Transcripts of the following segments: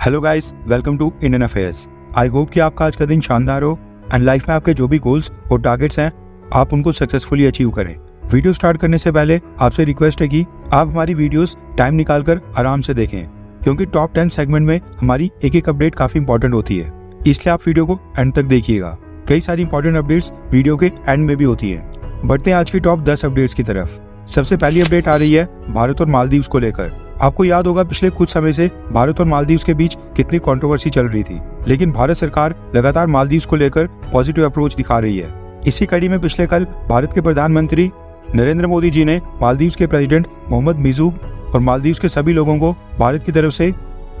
Hello guys welcome to Indian affairs I hope कि आपका आज का दिन शानदार हो एंड लाइफ में आपके जो भी गोल्स और टारगेट्स हैं, आप उनको सक्सेसफुली अचीव करें। वीडियो स्टार्ट करने से पहले आपसे रिक्वेस्ट है कि आप हमारी वीडियोस टाइम निकाल कर आराम से देखें, क्योंकि टॉप टेन सेगमेंट में हमारी एक एक अपडेट काफ़ी इंपॉर्टेंट होती है। इसलिए आप वीडियो को एंड तक देखिएगा। कई सारी इंपॉर्टेंट अपडेट्स वीडियो के एंड में भी होती है। बढ़ते हैं आज की टॉप दस अपडेट्स की तरफ़। सबसे पहली अपडेट आ रही है भारत और मालदीव को लेकर। आपको याद होगा, पिछले कुछ समय से भारत और मालदीव के बीच कितनी कंट्रोवर्सी चल रही थी, लेकिन भारत सरकार लगातार मालदीव को लेकर पॉजिटिव अप्रोच दिखा रही है। इसी कड़ी में पिछले कल भारत के प्रधानमंत्री नरेंद्र मोदी जी ने मालदीव के प्रेसिडेंट मोहम्मद मिजूब और मालदीव के सभी लोगों को भारत की तरफ़ से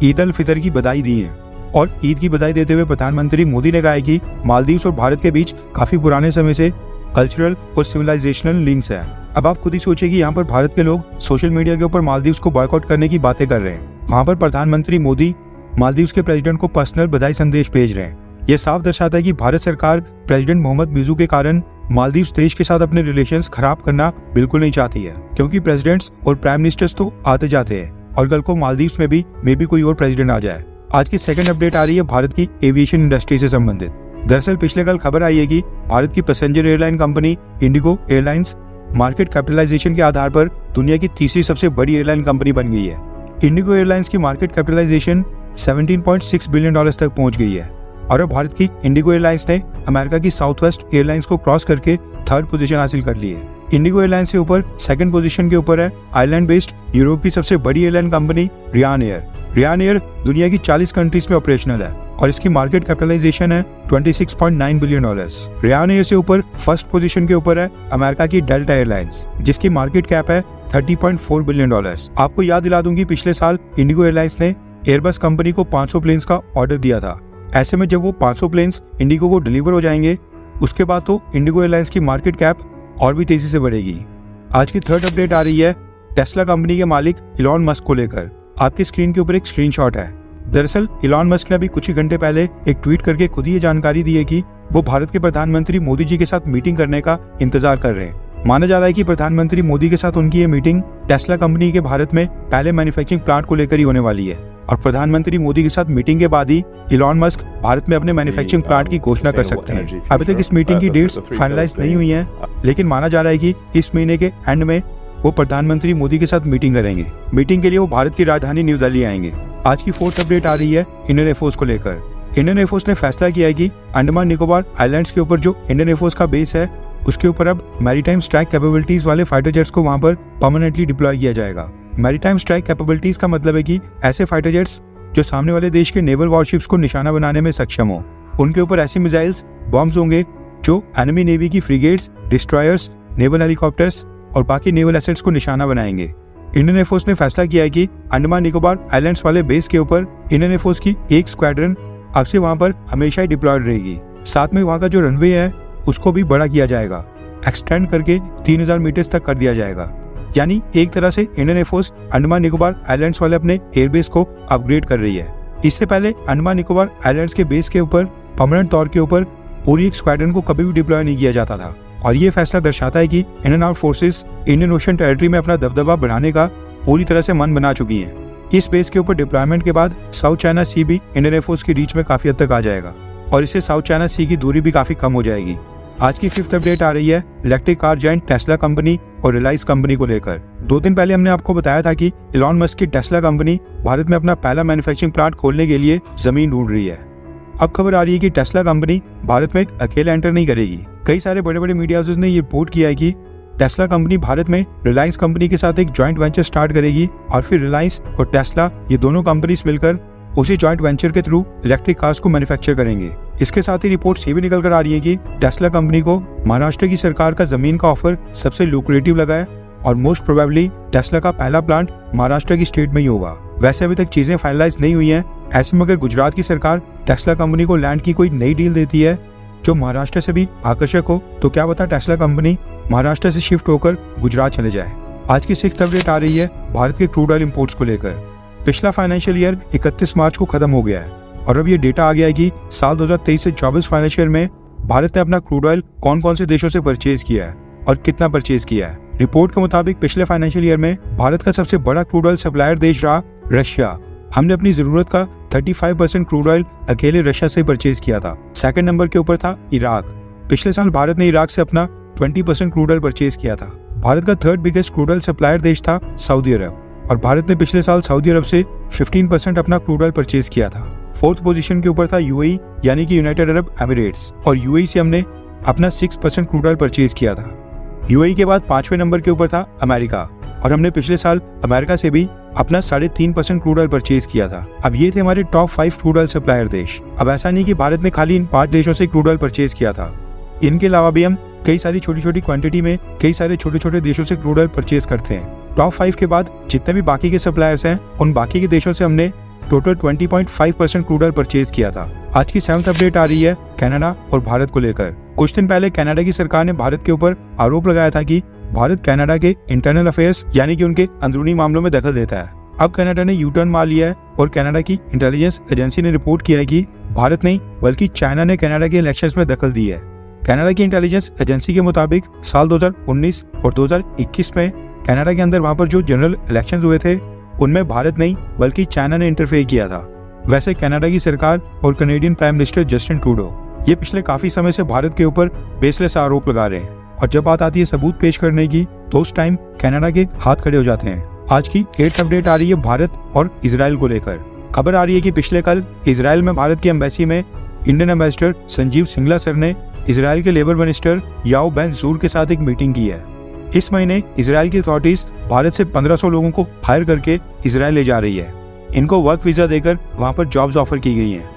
ईद अल फितर की बधाई दी है। और ईद की बधाई देते हुए प्रधानमंत्री मोदी ने कहा कि मालदीव और भारत के बीच काफ़ी पुराने समय से कल्चरल और सिविलाइजेशनल लिंक्स है। अब आप खुद ही सोचिए कि यहाँ पर भारत के लोग सोशल मीडिया के ऊपर मालदीव को बॉयकॉट करने की बातें कर रहे हैं। वहाँ पर प्रधानमंत्री मोदी मालदीव के प्रेसिडेंट को पर्सनल बधाई संदेश भेज रहे हैं। ये साफ़ दर्शाता है कि भारत सरकार प्रेसिडेंट मोहम्मद मिजू के कारण मालदीव देश के साथ अपने रिलेशंस खराब करना बिल्कुल नहीं चाहती है, क्योंकि प्रेसिडेंट्स और प्राइम मिनिस्टर्स तो आते जाते हैं और कल को मालदीव में भी, मे भी कोई और प्रेसिडेंट आ जाए। आज की सेकंड अपडेट आ रही है भारत की एविएशन इंडस्ट्री से संबंधित। दरअसल पिछले कल खबर आई है कि भारत की passenger airline company IndiGo airlines market capitalization के आधार पर दुनिया की तीसरी सबसे बड़ी एयरलाइन कंपनी बन गई है। इंडिगो एयरलाइंस की मार्केट कैपिटलाइजेशन 17.6 बिलियन डॉलर्स तक पहुँच गई है। और अब भारत की इंडिगो एयरलाइंस ने अमेरिका की साउथ वेस्ट एयरलाइंस को क्रॉस करके थर्ड पोजीशन हासिल कर ली है। इंडिगो एयरलाइंस के ऊपर सेकंड पोजीशन के ऊपर है आइलैंड बेस्ड यूरोप की सबसे बड़ी airline company Ryanair Ryanair दुनिया की 40 कंट्रीज़ में ऑपरेशनल है। और इसकी मार्केट कैपिटलाइजेशन है 26.9 बिलियन डॉलर्स रियान एयर से ऊपर फ़र्स्ट पोजीशन के ऊपर है अमेरिका की डेल्टा एयरलाइंस जिसकी मार्केट कैप है 30.4 बिलियन डॉलर्स आपको याद दिला दूँगी, पिछले साल इंडिगो एयरलाइंस ने एयरबस कंपनी को 500 प्लेन्स का ऑर्डर दिया था। ऐसे में जब वो 500 प्लेन्स इंडिगो को डिलीवर हो जाएँगे, उसके बाद तो इंडिगो एयरलाइंस की मार्केट कैप और भी तेज़ी से बढ़ेगी। आज की थर्ड अपडेट आ रही है टेस्ला कंपनी के मालिक इलॉन मस्क को लेकर। आपकी स्क्रीन के ऊपर एक स्क्रीनशॉट है। दरअसल इलॉन मस्क ने अभी कुछ ही घंटे पहले एक ट्वीट करके खुद ही ये जानकारी दी है कि वो भारत के प्रधानमंत्री मोदी जी के साथ मीटिंग करने का इंतज़ार कर रहे हैं। माना जा रहा है कि प्रधानमंत्री मोदी के साथ उनकी ये मीटिंग टेस्ला कंपनी के भारत में पहले मैन्युफैक्चरिंग प्लांट को लेकर ही होने वाली है और प्रधानमंत्री मोदी के साथ मीटिंग के बाद ही इलॉन मस्क भारत में अपने मैन्युफैक्चरिंग प्लांट की घोषणा कर सकते हैं। अभी तक इस मीटिंग की डेट्स फाइनलाइज नहीं हुई हैं, लेकिन माना जा रहा है कि इस महीने के एंड में वो प्रधानमंत्री मोदी के साथ मीटिंग करेंगे। मीटिंग के लिए वो भारत की राजधानी न्यू दिल्ली आएँगे। आज की फोर्थ अपडेट आ रही है इंडियन एयरफोर्स को लेकर। इंडियन एयरफोर्स ने फैसला किया है कि अंडमान निकोबार आइलैंड्स के ऊपर जो इंडियन एयरफोर्स का बेस है, उसके ऊपर अब मैरीटाइम स्ट्राइक कैपेबिलिटीज वाले फाइटर जेट्स को वहाँ पर परमानेंटली डिप्लॉय किया जाएगा। मैरीटाइम स्ट्राइक कैपेबिलिटीज का मतलब है कि ऐसे फाइटर जेट्स जो सामने वाले देश के नेवल वॉरशिप्स को निशाना बनाने में सक्षम हो। उनके ऊपर ऐसी मिसाइल्स, बॉम्ब्स होंगे जो एनिमी नेवी की फ्रिगेट्स डिस्ट्रॉयर्स नेवल हेलीकॉप्टर्स और बाकी नेवल एसेट्स को निशाना बनाएँगे। इंडियन एयरफोर्स ने फैसला किया है कि अंडमान निकोबार आइलैंड्स वाले बेस के ऊपर इंडियन एयरफोर्स की एक स्क्वाड्रन अब से वहाँ पर हमेशा ही डिप्लॉयड रहेगी। साथ में वहाँ का जो रनवे है, उसको भी बड़ा किया जाएगा। एक्सटेंड करके 3000 मीटर तक कर दिया जाएगा। यानी एक तरह से Indian air force Andaman Nicobar islands वाले अपने एयरबेस को अपग्रेड कर रही है। इससे पहले अंडमान निकोबार आइलैंड्स के बेस के ऊपर परमानेंट तौर के ऊपर पूरी एक स्क्वाड्रन को कभी भी डिप्लॉय नहीं किया जाता था। और ये फैसला दर्शाता है कि Indian arm forces Indian ocean territory में अपना दबदबा बढ़ाने का पूरी तरह से मन बना चुकी हैं। इस बेस के ऊपर डिप्लॉयमेंट के बाद साउथ चाइना सी भी इंडियन एयरफोर्स की रीच में काफ़ी हद तक आ जाएगा और इससे साउथ चाइना सी की दूरी भी काफ़ी कम हो जाएगी। आज की फिफ्थ अपडेट आ रही है electric car giant Tesla company और रिलायंस कंपनी को लेकर। दो दिन पहले हमने आपको बताया था कि इलॉन मस्क की टेस्ला कंपनी भारत में अपना पहला मैन्युफैक्चरिंग प्लांट खोलने के लिए ज़मीन ढूंढ रही है। अब खबर आ रही है कि टेस्ला कंपनी भारत में अकेले एंटर नहीं करेगी। कई सारे बड़े बड़े मीडिया हाउसेज ने ये रिपोर्ट किया है कि टेस्ला कंपनी भारत में रिलायंस कंपनी के साथ एक जॉइंट वेंचर स्टार्ट करेगी और फिर रिलायंस और टेस्ला ये दोनों कंपनीज़ मिलकर उसी जॉइंट वेंचर के थ्रू इलेक्ट्रिक कार्स को मैन्युफैक्चर करेंगे। इसके साथ ही रिपोर्ट्स ये भी निकल कर आ रही है कि टेस्ला कंपनी को महाराष्ट्र की सरकार का ज़मीन का ऑफ़र सबसे लुक्रेटिव लगा है और मोस्ट प्रोबेबली टेस्ला का पहला प्लांट महाराष्ट्र की स्टेट में ही होगा। वैसे अभी तक चीज़ें फाइनलाइज नहीं हुई हैं। ऐसे में अगर गुजरात की सरकार टेस्ला कंपनी को लैंड की कोई नई डील देती है जो महाराष्ट्र से भी आकर्षक हो तो क्या बता टेस्ला कंपनी महाराष्ट्र से शिफ्ट होकर गुजरात चले जाए। आज की सिक्स अपडेट आ रही है भारत के क्रूड ऑयल इम्पोर्ट्स को लेकर। पिछला फाइनेंशियल ईयर 31 मार्च को खत्म हो गया है। और अब ये डेटा आ गया है कि साल 2023 से 24 फाइनेंशियल में भारत ने अपना क्रूड ऑयल कौन कौन से देशों से परचेज किया है और कितना परचेज किया है। रिपोर्ट के मुताबिक पिछले फाइनेंशियल ईयर में भारत का सबसे बड़ा क्रूड ऑयल सप्लायर देश रहा रशिया। हमने अपनी ज़रूरत का 35 परसेंट क्रूड ऑयल अकेले रशिया से परचेज किया था। सेकंड नंबर के ऊपर था इराक पिछले साल भारत ने इराक से अपना 20 परसेंट क्रूड ऑयल परचेज किया था। भारत का third biggest crude oil supplier देश था सऊदी अरब और भारत ने पिछले साल सऊदी अरब से 15 परसेंट अपना क्रूड ऑयल परचेज किया था। फोर्थ पोजीशन के ऊपर था यूएई यानी कि यूनाइटेड अरब एमिरेट्स और यूएई से हमने अपना 6 परसेंट क्रूड ऑयल परचेज किया था। यूएई के बाद पाँचवें नंबर के ऊपर था अमेरिका और हमने पिछले साल अमेरिका से भी अपना साढ़े तीन परसेंट क्रूड ऑयल परचेज किया था। अब ये थे हमारे top five crude oil supplier देश। अब ऐसा नहीं कि भारत ने खाली इन पाँच देशों से क्रूड ऑयल परचेज किया था। इनके अलावा भी हम कई सारी छोटी छोटी क्वांटिटी में कई सारे छोटे छोटे देशों से क्रूड ऑयल परचेज करते हैं। टॉप फाइव के बाद जितने भी बाकी के सप्लायर्स हैं, उन बाकी के देशों से हमने total 20.5 percent crude oil purchase किया था। आज की सेवंथ अपडेट आ रही है कनाडा और भारत को लेकर। कुछ दिन पहले कनाडा की सरकार ने भारत के ऊपर आरोप लगाया था कि भारत कनाडा के इंटरनल अफेयर्स, यानी कि उनके अंदरूनी मामलों में दखल देता है। अब कनाडा ने यू टर्न मार लिया है और कनाडा की इंटेलिजेंस एजेंसी ने रिपोर्ट किया है कि भारत नहीं, बल्कि चाइना ने कनाडा के इलेक्शंस में दखल दी है। कनाडा की इंटेलिजेंस एजेंसी के मुताबिक, साल 2019 और 2021 में कनाडा के अंदर वहाँ पर जो जनरल इलेक्शंस हुए थे, उनमें भारत नहीं, बल्कि चाइना ने इंटरफेयर किया था। वैसे कनाडा की सरकार और Canadian prime minister Justin Trudeau ये पिछले काफ़ी समय से भारत के ऊपर बेसलेस आरोप लगा रहे हैं। और जब बात आती है सबूत पेश करने की तो उस टाइम कनाडा के हाथ खड़े हो जाते हैं। आज की एट अपडेट आ रही है भारत और इसराइल को लेकर। खबर आ रही है कि पिछले कल इसराइल में भारत की एम्बेसी में Indian ambassador Sanjeev Singla sir ने इसराइल के labour minister Yoav Ben Tzur के साथ एक मीटिंग की है। इस महीने इसराइल की अथॉरिटीज भारत से 1500 लोगों को हायर करके इसराइल ले जा रही है। इनको वर्क वीज़ा देकर वहाँ पर जॉब्स ऑफ़र की गई हैं।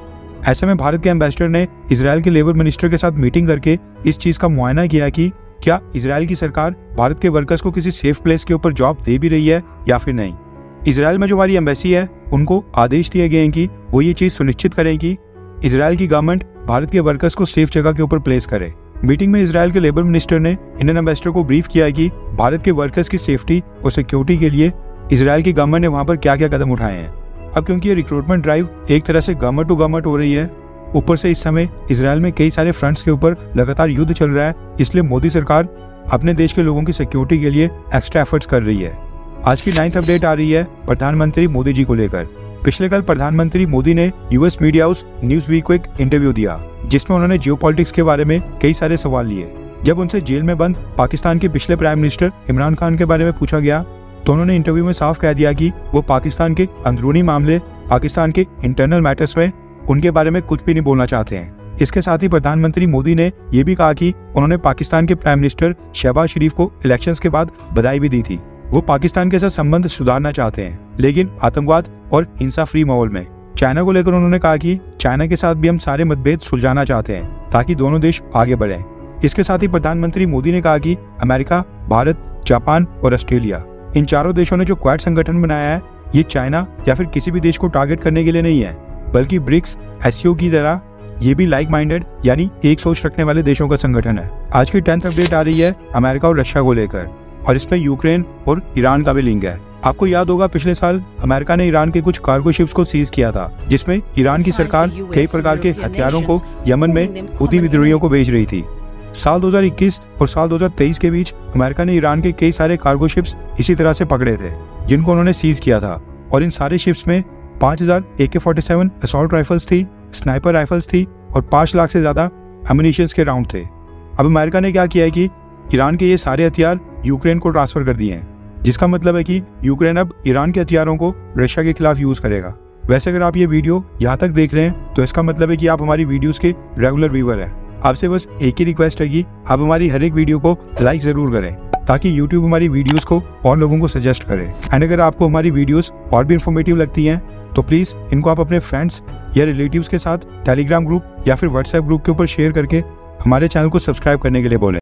ऐसे में भारत के एम्बेसडर ने इसराइल के लेबर मिनिस्टर के साथ मीटिंग करके इस चीज़ का मुआयना किया कि क्या इसराइल की सरकार भारत के वर्कर्स को किसी सेफ़ प्लेस के ऊपर जॉब दे भी रही है या फिर नहीं? इसराइल में जो हमारी एम्बेसी है, उनको आदेश दिए गए हैं कि वो ये चीज़ सुनिश्चित करें कि इसराइल की गवर्नमेंट भारत के वर्कर्स को सेफ़ जगह के ऊपर प्लेस करे। मीटिंग में इसराइल के लेबर मिनिस्टर ने इंडियन एम्बेसडर को ब्रीफ किया कि भारत के वर्कर्स की सेफ्टी और सिक्योरिटी के लिए इसराइल की गवर्नमेंट ने वहाँ पर क्या क्या कदम उठाए हैं। अब क्योंकि ये रिक्रूटमेंट ड्राइव एक तरह से गवर्नमेंट टू गवर्नमेंट हो रही है ऊपर से इस समय इसराइल में कई सारे फ्रंट्स के ऊपर लगातार युद्ध चल रहा है, इसलिए मोदी सरकार अपने देश के लोगों की सिक्योरिटी के लिए एक्स्ट्रा एफर्ट्स कर रही है। आज की नाइन्थ अपडेट आ रही है प्रधानमंत्री मोदी जी को लेकर। पिछले कल प्रधानमंत्री मोदी ने US media house Newsweek को एक इंटरव्यू दिया, जिसमें उन्होंने जियो के बारे में कई सारे सवाल लिए। जब उनसे जेल में बंद पाकिस्तान के पिछले प्राइम मिनिस्टर इमरान खान के बारे में पूछा गया तो उन्होंने इंटरव्यू में साफ़ कह दिया कि वो पाकिस्तान के अंदरूनी मामले, पाकिस्तान के इंटरनल मैटर्स में उनके बारे में कुछ भी नहीं बोलना चाहते हैं। इसके साथ ही प्रधानमंत्री मोदी ने यह भी कहा कि उन्होंने पाकिस्तान के प्राइम मिनिस्टर शहबाज शरीफ को इलेक्शंस के बाद बधाई भी दी थी। वो पाकिस्तान के साथ संबंध सुधारना चाहते हैं, लेकिन आतंकवाद और हिंसा फ्री माहौल में। चाइना को लेकर उन्होंने कहा कि चाइना के साथ भी हम सारे मतभेद सुलझाना चाहते हैं, ताकि दोनों देश आगे बढ़े। इसके साथ ही प्रधानमंत्री मोदी ने कहा कि अमेरिका, भारत, जापान और ऑस्ट्रेलिया, इन चारों देशों ने जो क्वाड संगठन बनाया है, ये चाइना या फिर किसी भी देश को टारगेट करने के लिए नहीं है। बल्कि ब्रिक्स एस की तरह ये भी लाइक माइंडेड यानी एक सोच रखने वाले देशों का संगठन है। आज की टेंथ अपडेट आ रही है अमेरिका और रशिया को लेकर और इसमें यूक्रेन और ईरान का भी लिंक है। आपको याद होगा पिछले साल अमेरिका ने ईरान के कुछ कार्गो शिप्स को सीज किया था जिसमें ईरान की सरकार कई प्रकार के हथियारों को यमन में खुदी विद्रोहियों को बेच रही थी। साल 2021 और साल 2023 के बीच अमेरिका ने ईरान के कई सारे कार्गो शिप्स इसी तरह से पकड़े थे जिनको उन्होंने सीज किया था और इन सारे शिप्स में पाँच हज़ार A K forty seven assault rifles थी स्नाइपर राइफल्स थी और पाँच लाख से ज़्यादा एमिनेशन के राउंड थे। अब अमेरिका ने क्या किया है कि ईरान के ये सारे हथियार यूक्रेन को ट्रांसफ़र कर दिए हैं, जिसका मतलब है कि यूक्रेन अब ईरान के हथियारों को रशिया के खिलाफ यूज़ करेगा। वैसे अगर आप ये वीडियो यहाँ तक देख रहे हैं तो इसका मतलब है कि आप हमारी वीडियोस के रेगुलर व्यूवर हैं। आपसे बस एक ही रिक्वेस्ट है कि आप हमारी हर एक वीडियो को लाइक ज़रूर करें, ताकि YouTube हमारी वीडियोस को और लोगों को सजेस्ट करे। एंड अगर आपको हमारी वीडियोस और भी इन्फॉर्मेटिव लगती हैं तो प्लीज़ इनको आप अपने फ्रेंड्स या रिलेटिव्स के साथ टेलीग्राम ग्रुप या फिर व्हाट्सएप ग्रुप के ऊपर शेयर करके हमारे चैनल को सब्सक्राइब करने के लिए बोलें।